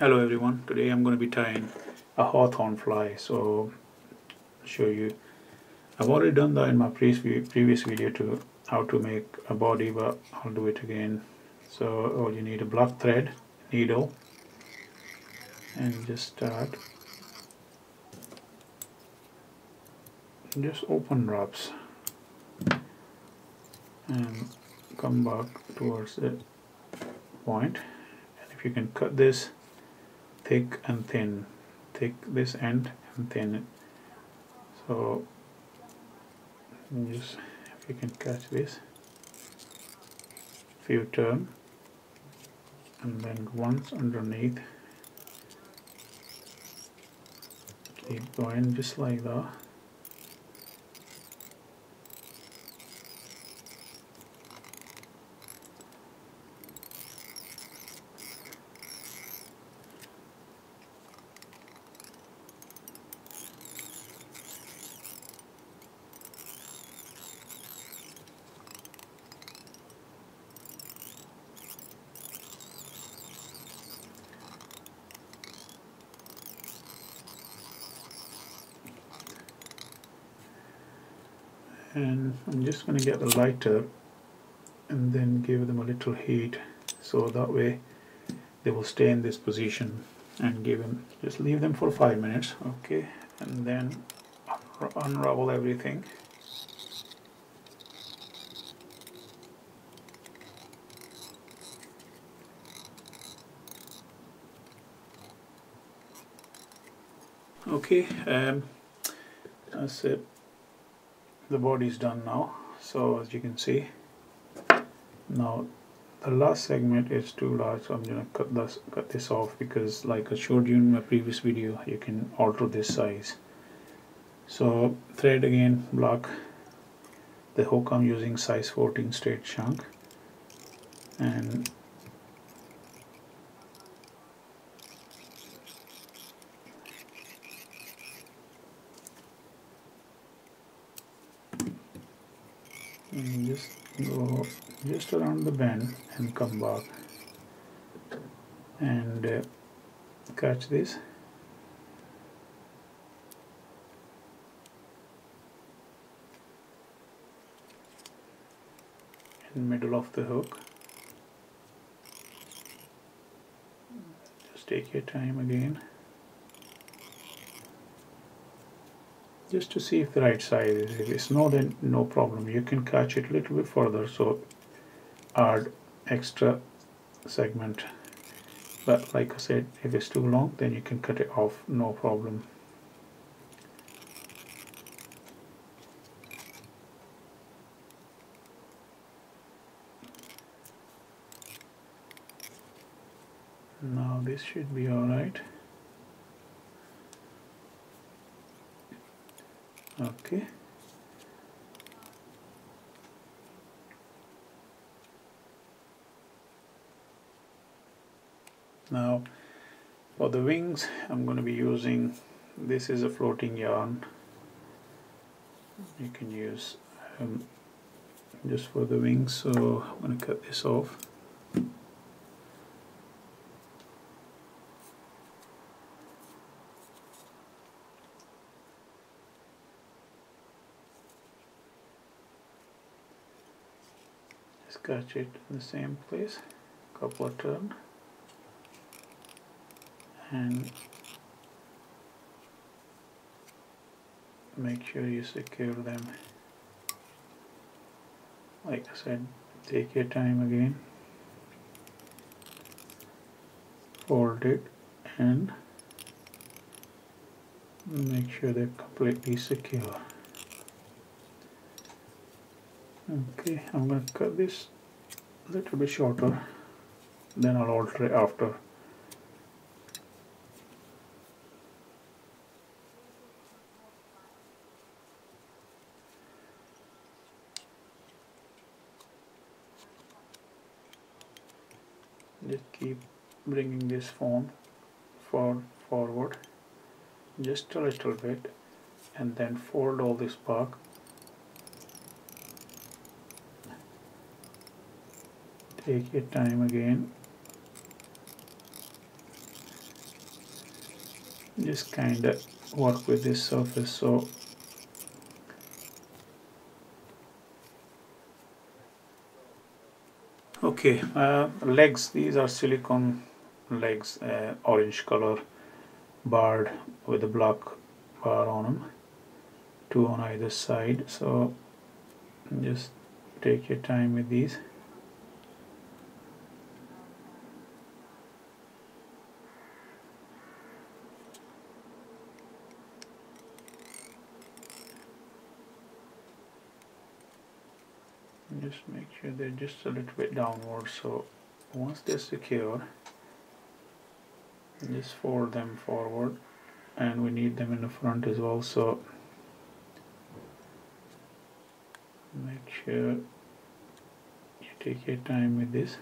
Hello everyone, today I'm going to be tying a hawthorn fly so I'll show you. I've already done that in my previous video to how to make a body but I'll do it again. So all you need a black thread needle and just start. Just open wraps and come back towards the point. And if you can cut this thick and thin thick this end and thin it. So just if you can catch this few turn and then once underneath keep going just like that and I'm just going to get the lighter and then give them a little heat so that way they will stay in this position and give them just leave them for five minutes okay? And then unravel everything. Okay um, that's it the body is done now. So as you can see now the last segment is too large so I'm gonna cut this cut this off because like I showed you in my previous video you can alter this size. So thread again block the hook I'm using size 14 straight shank and just go just around the bend and come back. And uh, catch this. In middle of the hook. Just take your time again just to see if the right size is. If it's no, then no problem. You can catch it a little bit further, so add extra segment. But like I said, if it's too long, then you can cut it off, no problem. Now this should be alright. Okay. Now for the wings I'm going to be using this is a floating yarn. You can use um, just for the wings so I'm going to cut this off scratch it in the same place couple turn and make sure you secure them. Like I said take your time again. Fold it and make sure they're completely secure. Okay I'm to cut this little bit shorter then I'll alter it after. Just keep bringing this phone for forward just a little bit and then fold all this back take your time again. Just kind of work with this surface so. Okay uh, legs these are silicone legs uh, orange color barred with a black bar on them two on either side so just take your time with these just make sure they're just a little bit downward so once they're secure just fold them forward and we need them in the front as well so make sure you take your time with this.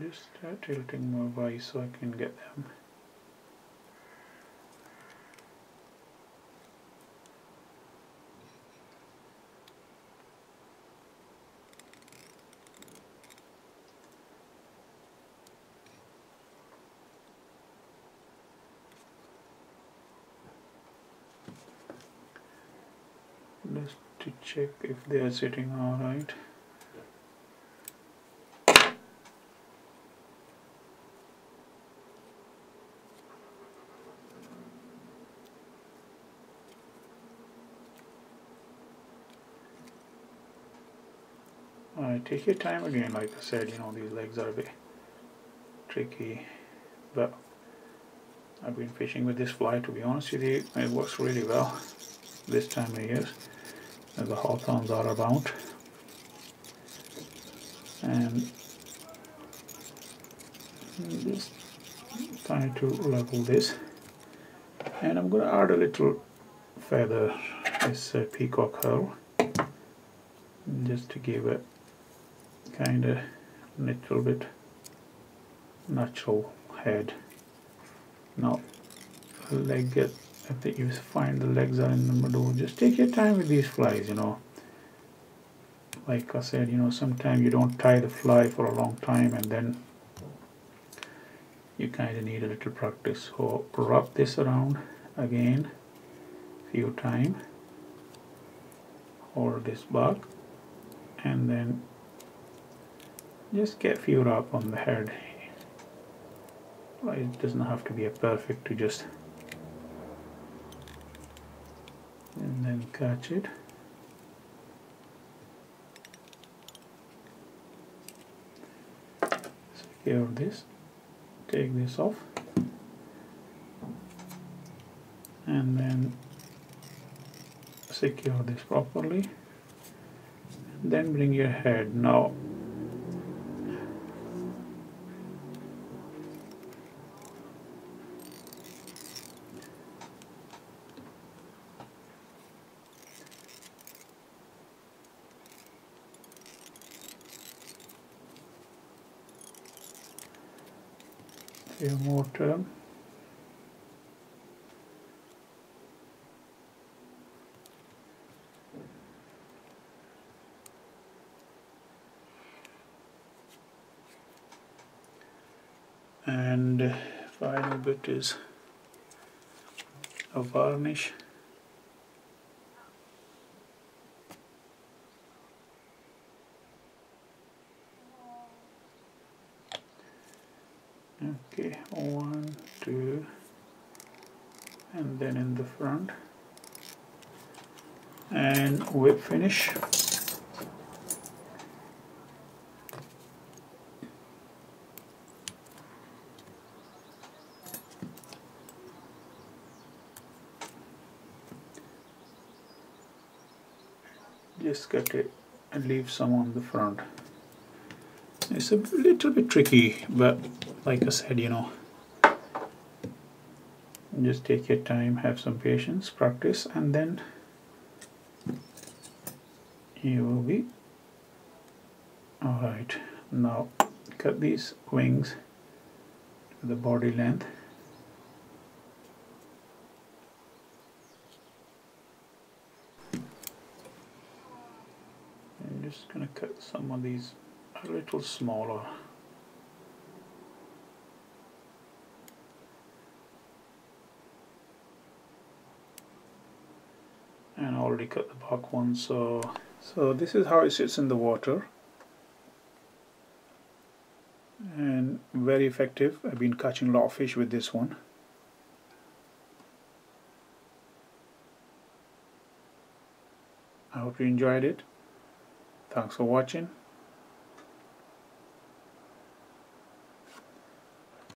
Just start tilting my by so I can get them just to check if they are sitting all right. Alright, take your time again, like I said, you know, these legs are a bit tricky, but I've been fishing with this fly, to be honest with you, it works really well this time of year as the hawthorns are about. And just trying to level this. And I'm going to add a little feather this uh, peacock herl just to give it kind of little bit natural head. Now leg it I think you find the legs are in the middle. Just take your time with these flies you know. Like I said you know sometimes you don't tie the fly for a long time and then you kind of need a little practice. So wrap this around again few times hold this back and then just get few wrap on the head. It doesn't have to be a perfect to just and then catch it. Secure this. Take this off. And then secure this properly. Then bring your head. Now few more and final bit is a varnish okay one two and then in the front. And whip finish. Just cut it and leave some on the front. It's a little bit tricky but like I said you know. Just take your time have some patience practice and then you will be alright. Now cut these wings to the body length. I'm just going to cut some of these a little smaller and I cut the back one so. So this is how it sits in the water. And very effective. I've been catching a lot of fish with this one. I hope you enjoyed it. Thanks for watching